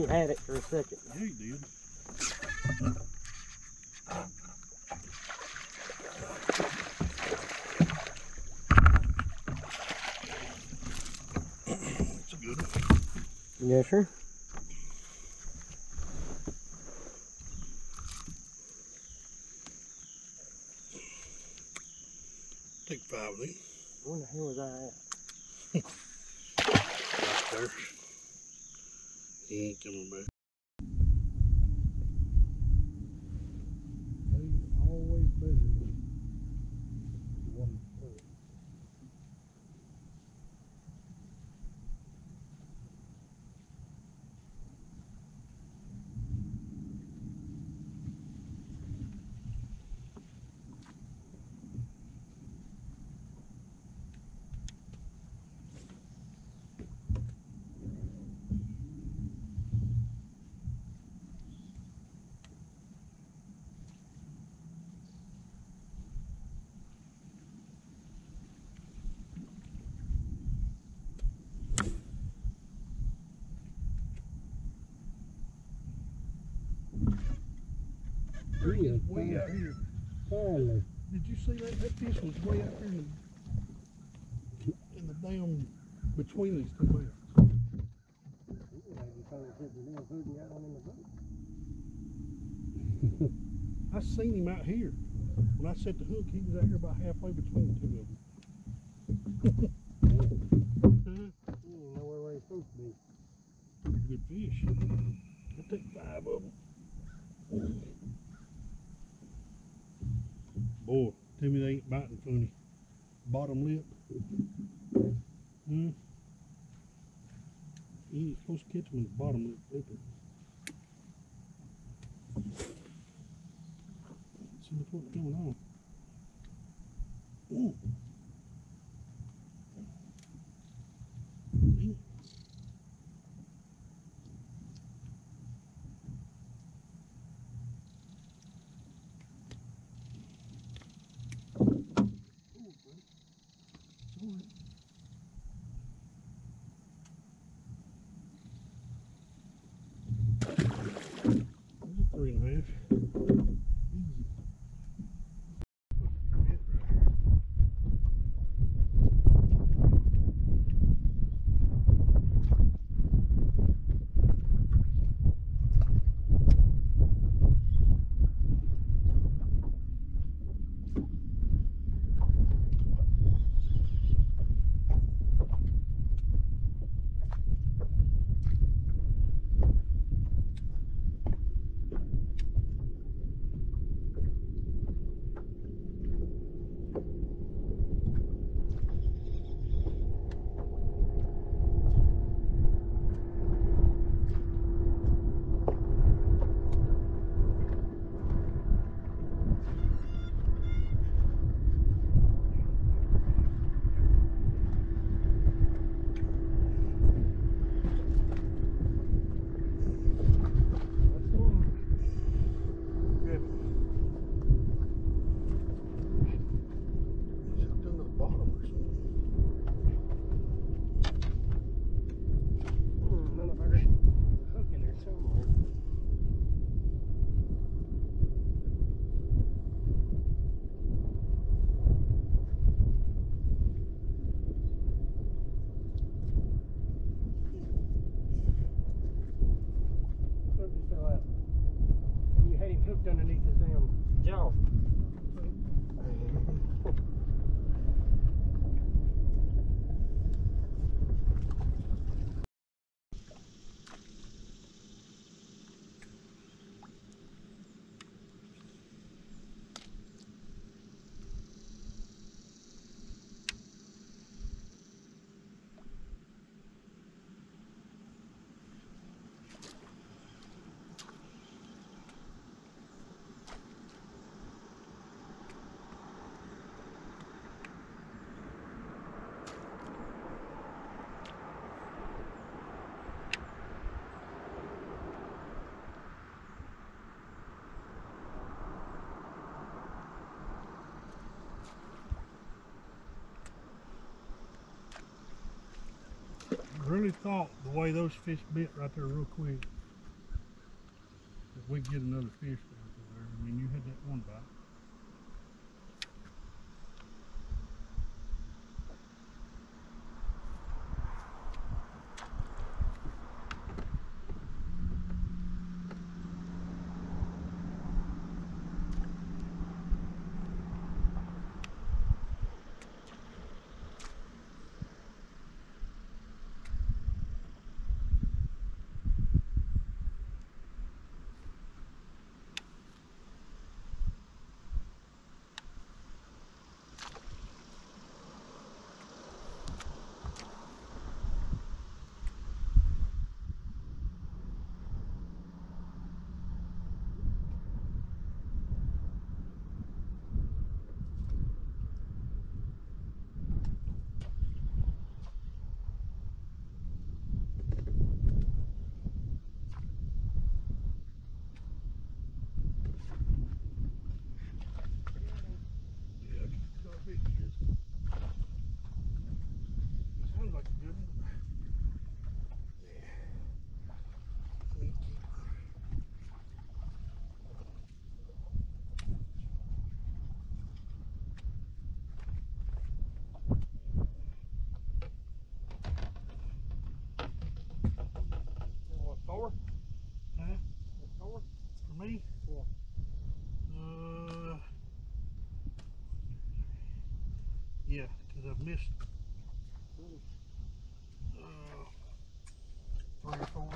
missed him. What? He had it for a second. Yeah, he did. It's a good one. Yes, sir. Take five of these. Where the hell was I at? Right there. He ain't Way out here. Finally. Did you see that? That fish was way out there in the, in the damn between these two mountains. I seen him out here. When I set the hook, he was out here about halfway between the two of them. You didn't know where he's supposed to be. Good fish. I took five of them. They ain't biting funny. Bottom lip. Hmm. You ain't supposed to catch them in the bottom lip flipper. See what's going on. Ooh. Really thought the way those fish bit right there real quick, if we get another fish down there. I mean, you had that one bite. Yeah, got a big here. Sounds like a good one. Yeah. Thank you. What, four? Huh? Four? For me? Yeah. Uh, yeah, because I've missed. Uh, three or four.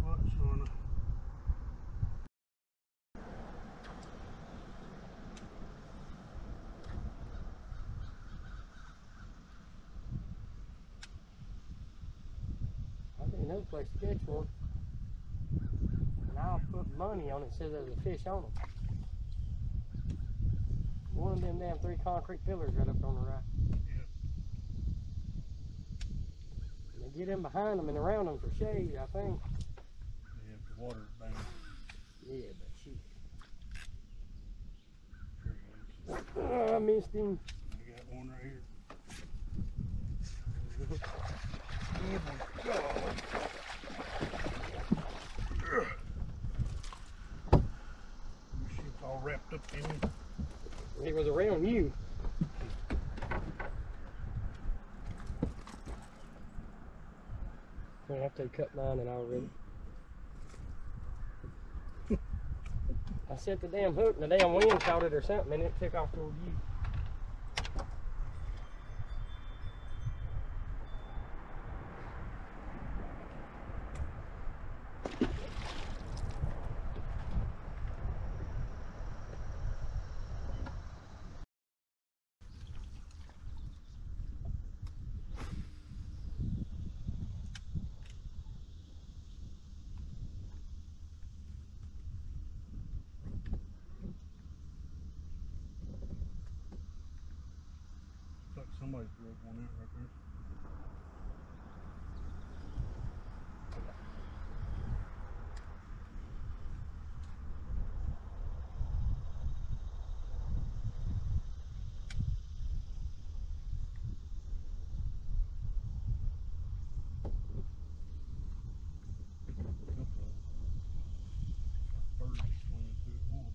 What, Shawna? I think another to catch one. And I'll put money on it, says there's a fish on them. One of them damn three concrete pillars right up on the right. Yeah. And they get in behind them and around them for shade, I think. They have the water down. Yeah, but shoot. Here it is. Oh, I missed him. I got one right here. This shit's it. Was around you. I have to cut mine and already. I set the damn hook and the damn wind caught it or something and it took off toward you. Looks like somebody drug one out right there. Couple of birds swimming through it. One.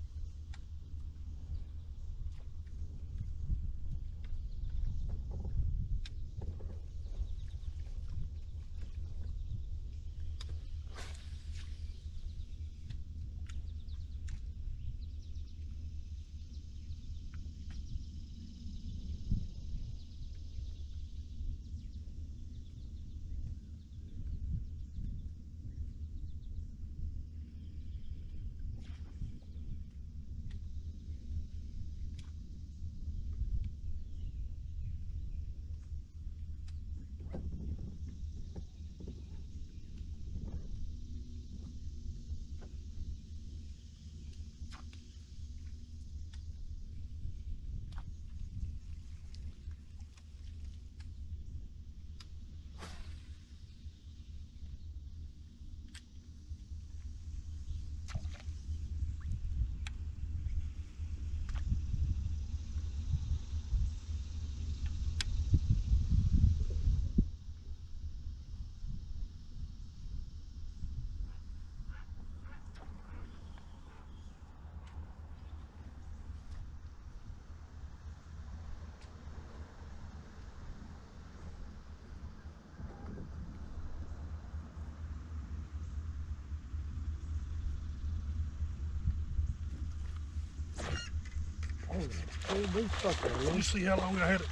Scared the fuck You see how long I had it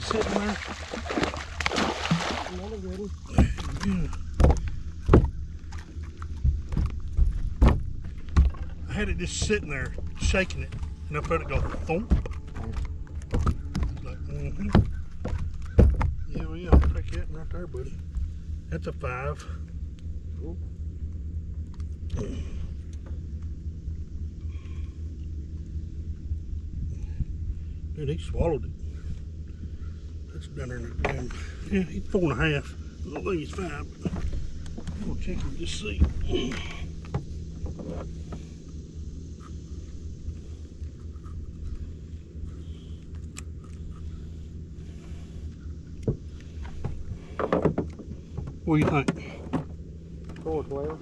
sitting there? Another good one. Yeah. I had it just sitting there, shaking it, and I felt it go thump. Like, mm-hmm. Yeah, well, yeah, that right there, buddy. That's a five. Cool. Dude, he swallowed it. That's down there in the damn. Yeah, he's four and a half. I don't think he's five. But I'm gonna check him just see. What do you think? Four twelve.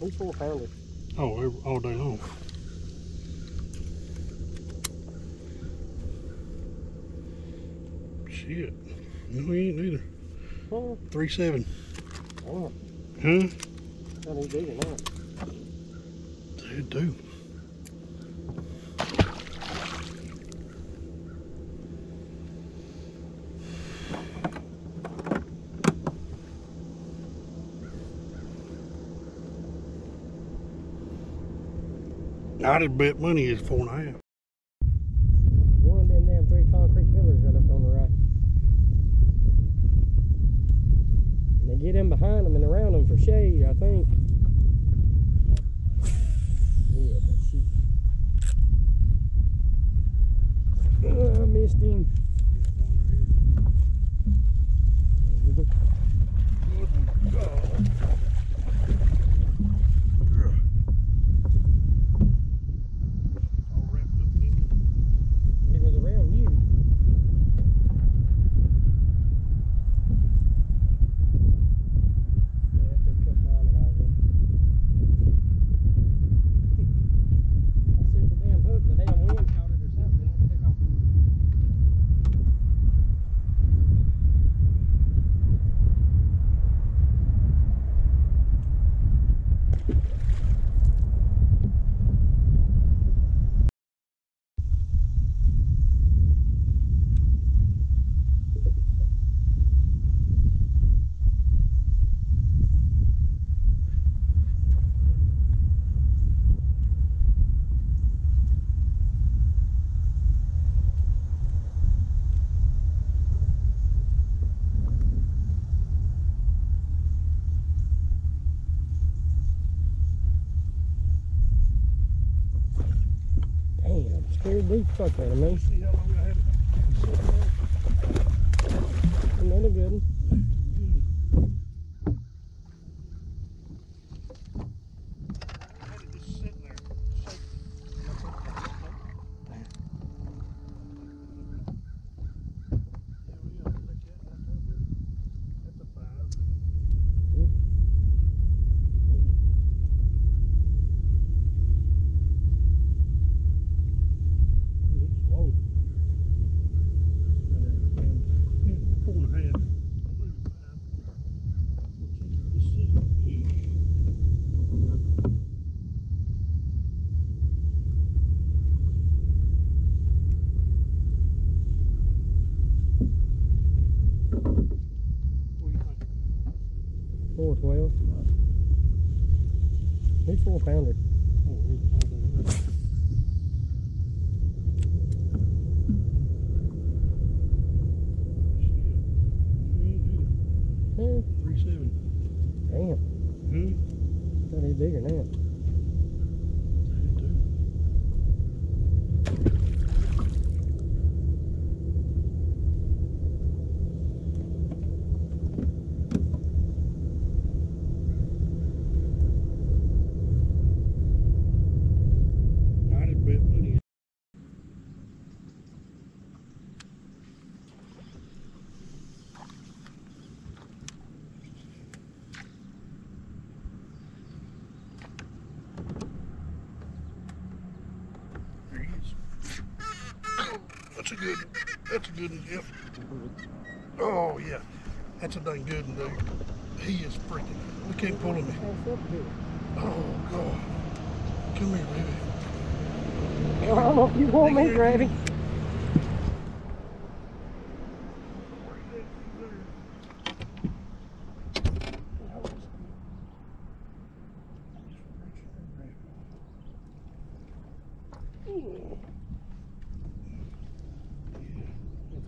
He's four pounder. Oh, every, all day long. Shit. No, he ain't either. Oh, Three seven. damn. Huh? That ain't bigger now. They do. I did bet money is four and a half. One of them damn three concrete pillars right up on the right. And they get in behind them and around them for shade, I think. Yeah, but shoot. Uh, I missed him. Só cara, mas. Four twelve. He's four pounder. Oh, here's all the- Shit. You ain't do it. Three seven. damn. Hmm? Thought he's bigger now. They do. I did bet money. There he is. That's a good. That's a good one, Jeff. Oh yeah, that's a dang good one, dude. He is freaking. We can't pull him. Oh god. Come here, baby. I don't know if you want me, Gravy.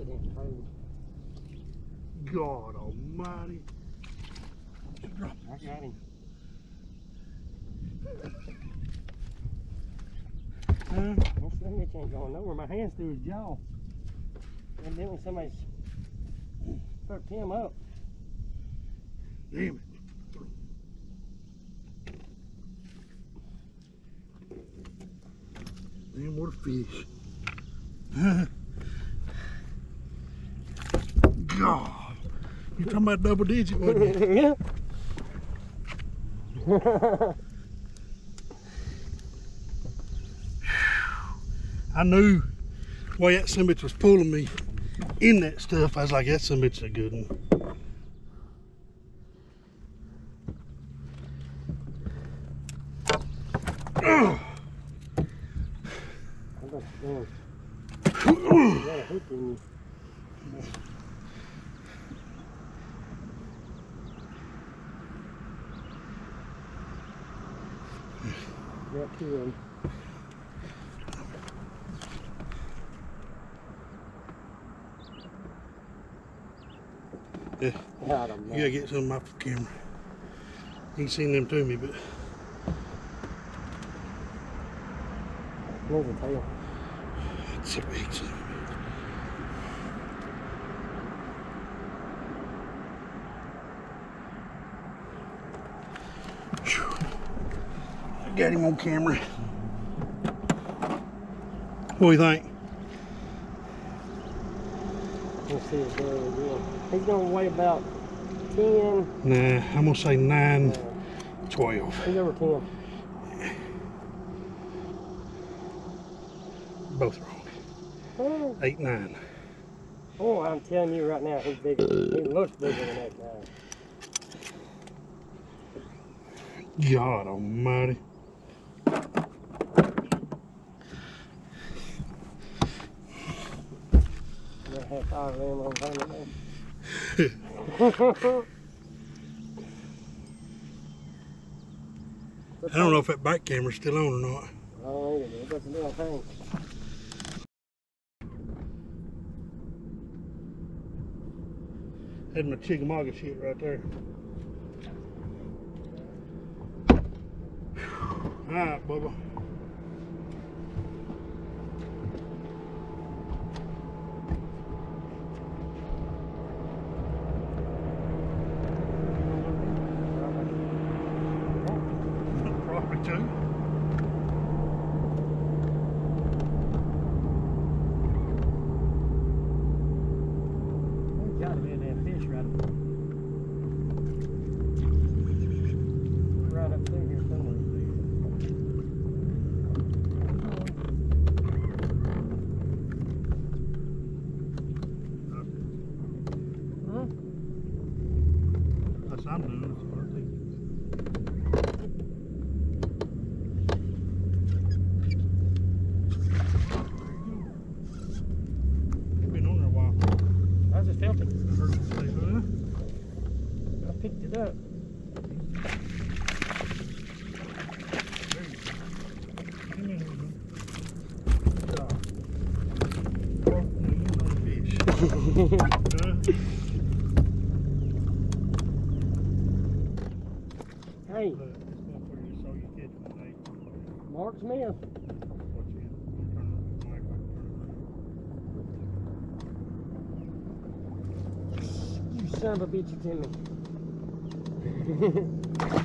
A damn. God almighty. I got him. Huh? This thing ain't going nowhere. My hand's through his jaw. And then when somebody's fucked him up. Damn it. Damn, what a fish. God. You talking about double digit, wasn't you? yeah. I knew why that son was pulling me in that stuff. I was like, that is a good one. Ugh. I got damn. You got a hook in you. Got two of them. Yeah. Got 'em, You man. gotta get some of my camera. You can send them to me, but tail. it's a big son of a bitch. Uh, Phew. I got him on camera. What do you think? Let's see again. He's gonna weigh about 10, Nah, I'm gonna say nine, uh, twelve. he's over 10. Both wrong. Eight, nine. oh, I'm telling you right now, he's bigger. He looks bigger than that guy. God almighty. Half hour limb on today. I don't know if that back camera's still on or not. Thing. Had my Chickamauga shit right there. Alright, Bubba. Probably two. There's gotta be a damn fish right up Right up through here somewhere. Huh? That's what I'm doing. That's what I think. You've been on there a while. I just felt it. I heard you say, huh? I picked it up. There you go. Come in here, man. Oh. Well, you know fish. Huh? hey, Look, this motherfucker saw you catch one day. Mark Smith. Watch it. Turn the mic back, turn You son a bitch, you Timmy.